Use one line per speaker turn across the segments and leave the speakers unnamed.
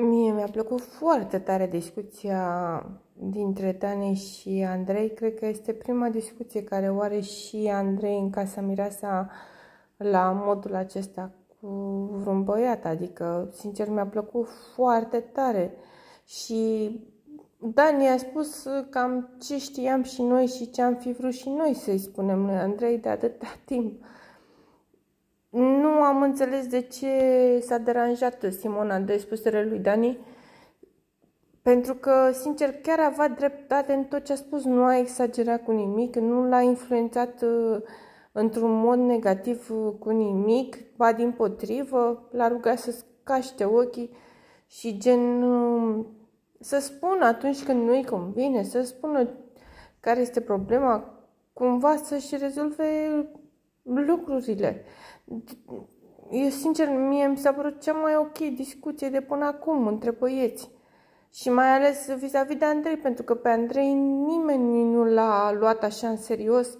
Mie mi-a plăcut foarte tare discuția dintre Dani și Andrei. Cred că este prima discuție care o are și Andrei în casa Mireasa la modul acesta cu vreun băiat. Adică, sincer, mi-a plăcut foarte tare. Și Dani a spus cam ce știam și noi și ce am fi vrut și noi să-i spunem lui Andrei de atâta timp. Nu am înțeles de ce s-a deranjat Simona de spusele lui Dani, pentru că, sincer, chiar avea dreptate în tot ce a spus, nu a exagerat cu nimic, nu l-a influențat uh, într-un mod negativ uh, cu nimic, ba din potrivă, l-a rugat să caște ochii și gen uh, să spună atunci când nu-i convine, să spună care este problema, cumva să-și rezolve lucrurile. Eu, sincer, mie mi s-a părut cea mai ok discuție de până acum între băieți. Și mai ales vis-a-vis de Andrei, pentru că pe Andrei nimeni nu l-a luat așa în serios.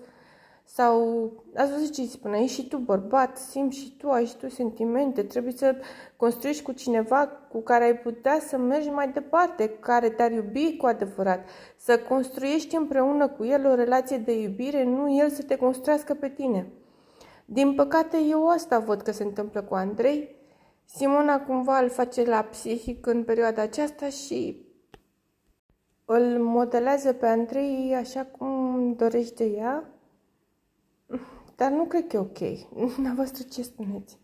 Sau, ați văzut ce îi spune, ești și tu bărbat, simți și tu, ai și tu sentimente, trebuie să construiești cu cineva cu care ai putea să mergi mai departe, care te-ar iubi cu adevărat, să construiești împreună cu el o relație de iubire, nu el să te construiască pe tine. Din păcate, eu asta văd că se întâmplă cu Andrei. Simona cumva îl face la psihic în perioada aceasta și îl modelează pe Andrei așa cum dorește ea. Dar nu cred că e ok. La voastră ce spuneți?